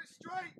in. Straight.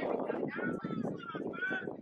Every time.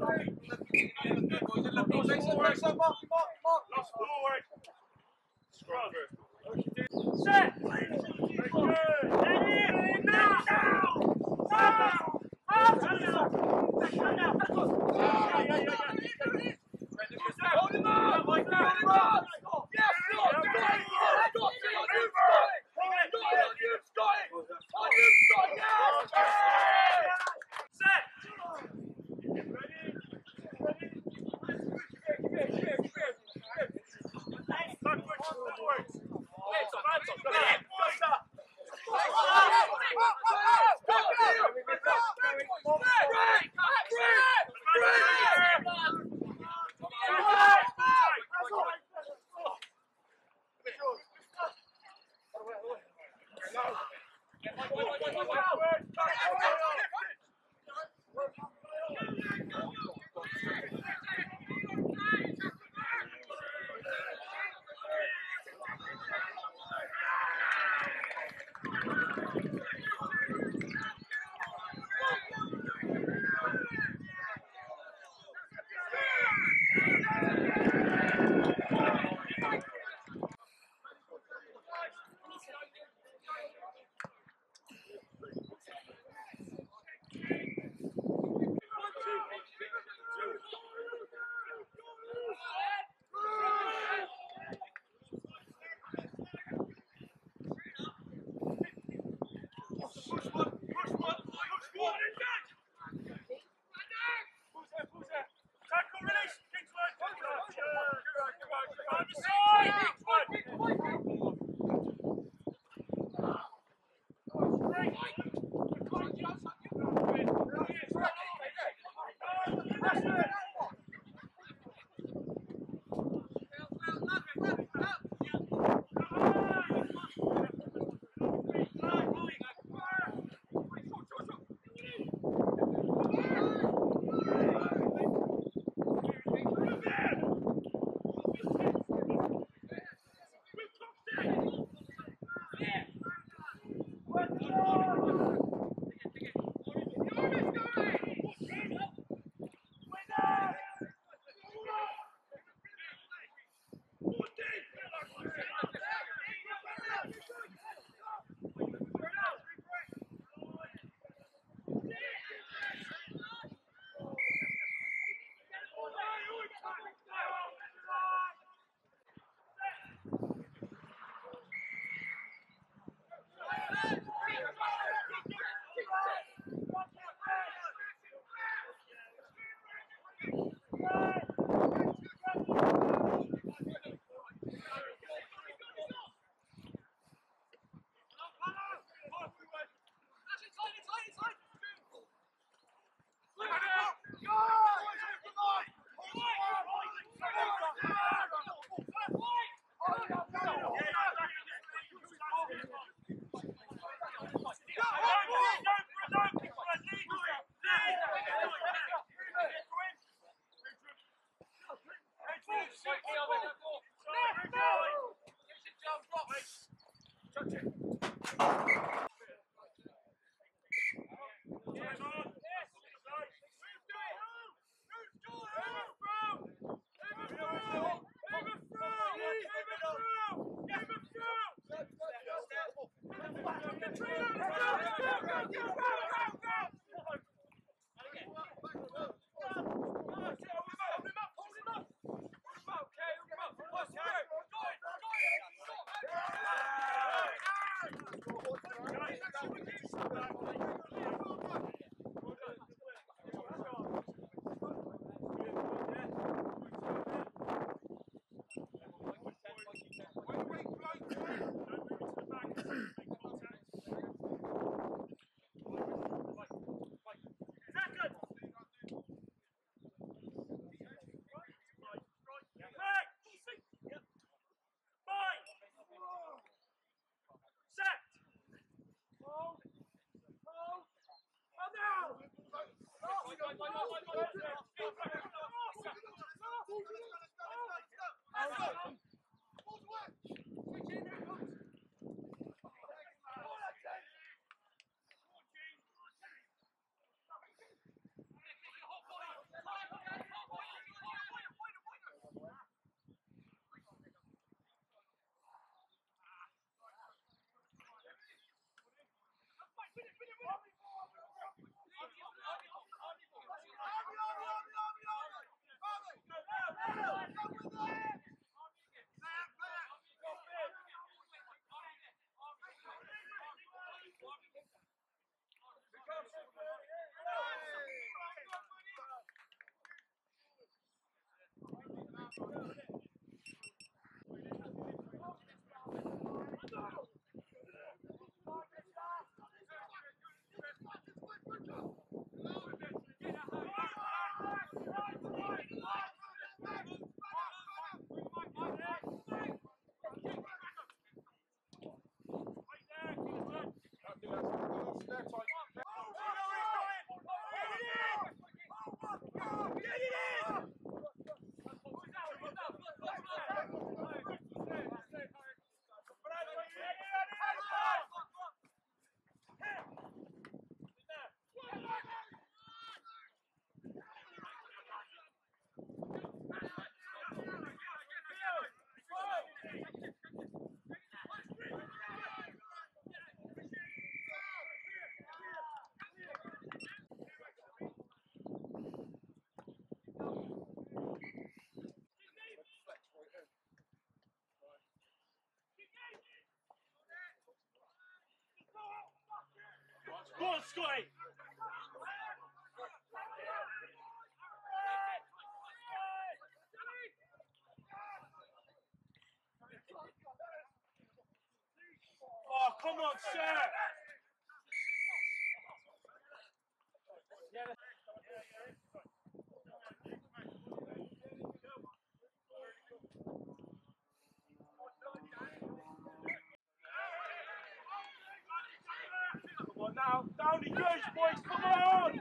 Hold him up! Hold him up! Go! Come on. Yeah. Come on now, down the goes, boys, come on!